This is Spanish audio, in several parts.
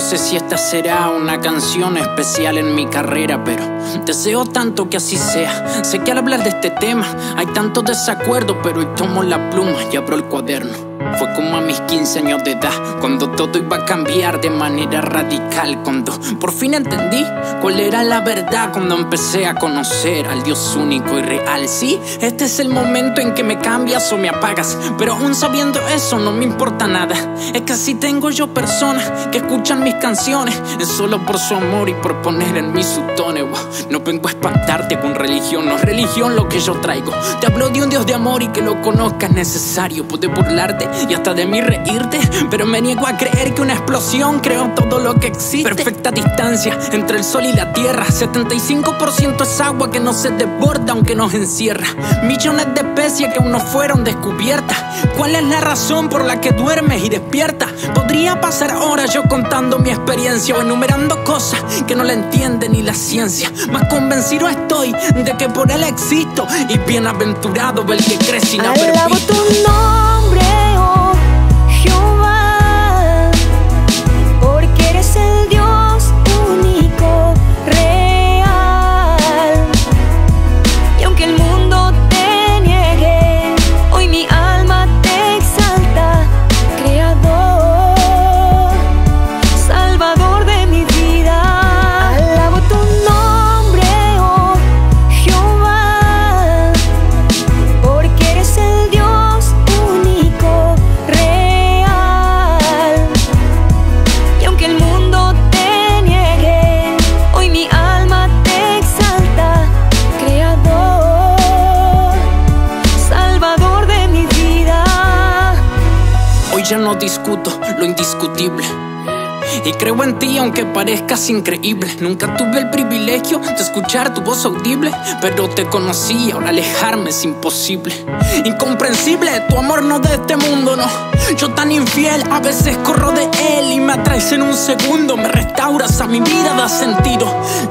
sé si esta será una canción especial en mi carrera, pero deseo tanto que así sea. Sé que al hablar de este tema hay tanto desacuerdo, pero hoy tomo la pluma y abro el cuaderno. Fue como a mis 15 años de edad, cuando todo iba a cambiar de manera radical. Cuando por fin entendí cuál era la verdad, cuando empecé a conocer al Dios único y real. Sí, este es el momento en que me cambias o me apagas, pero aún sabiendo eso no me importa nada. Es que si tengo yo personas que escuchan mis canciones, es solo por su amor y por poner en mí su tono. No vengo a espantarte con religión, no es religión lo que yo traigo. Te hablo de un Dios de amor y que lo conozcas necesario. Puede burlarte y hasta de mí reírte. Pero me niego a creer que una explosión creó todo lo que existe. Perfecta distancia entre el sol y la tierra. 75% es agua que no se desborda aunque nos encierra. Millones de especies que aún no fueron descubiertas. ¿Cuál es la razón por la que duermes y despiertas? Podría pasar horas yo contando mi experiencia o enumerando cosas que no la entiende ni la ciencia. Más convencido estoy de que por él existo y bienaventurado el que cree sin haber visto. Discuto lo indiscutible. Y creo en ti aunque parezcas increíble. Nunca tuve el privilegio de escuchar tu voz audible, pero te conocí, ahora alejarme es imposible. Incomprensible, tu amor no de este mundo, no. Yo tan infiel, a veces corro de él y me atraes en un segundo. Me restauras a mi vida, da sentido.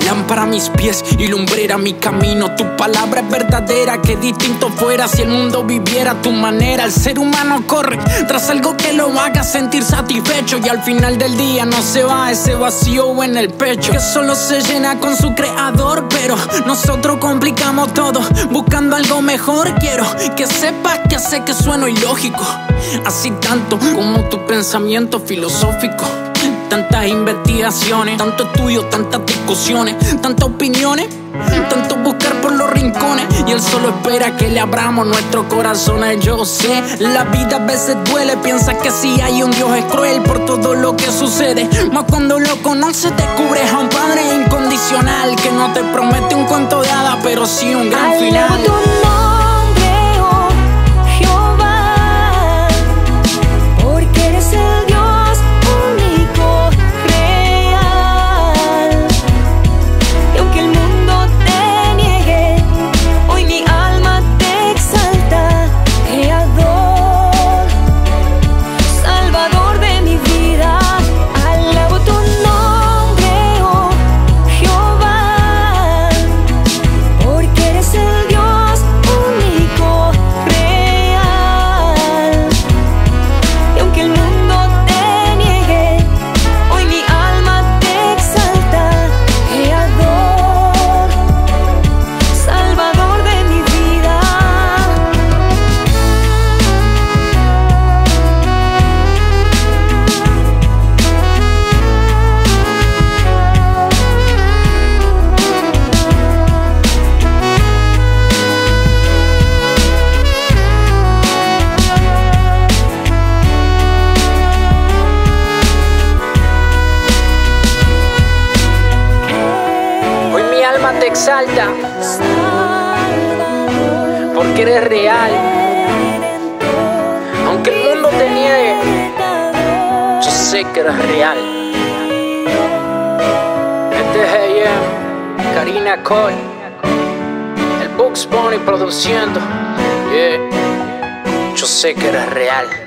Lámpara a mis pies y lumbrera mi camino. Tu palabra es verdadera, que distinto fuera si el mundo viviera tu manera. El ser humano corre tras algo que lo haga sentir satisfecho y al final del día no se va ese vacío en el pecho. Que solo se llena con su creador, pero nosotros complicamos todo buscando algo mejor. Quiero que sepas que sé que sueno ilógico. Así tanto como tu pensamiento filosófico. Tantas investigaciones, tanto estudio, tantas discusiones, tantas opiniones, tanto buscar por los rincones. Y él solo espera que le abramos nuestros corazones. Yo sé, la vida a veces duele. Piensa que si hay un Dios es cruel por todo lo que sucede. Mas cuando lo conoces, descubres a un padre incondicional que no te promete un cuento de hada, pero sí un gran final. Exalta. Porque eres real. Aunque el mundo te niegue, yo sé que eres real. Este es AM, Karina Cole, el Bugs Bunny produciendo. Yo sé que eres real.